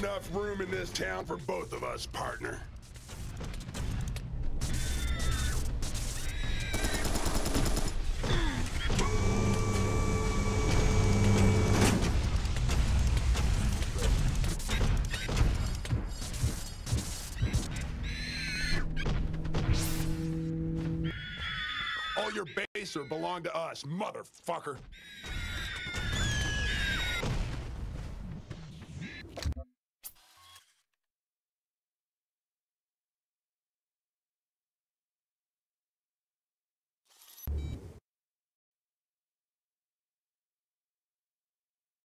enough room in this town for both of us, partner. All your baser belong to us, motherfucker.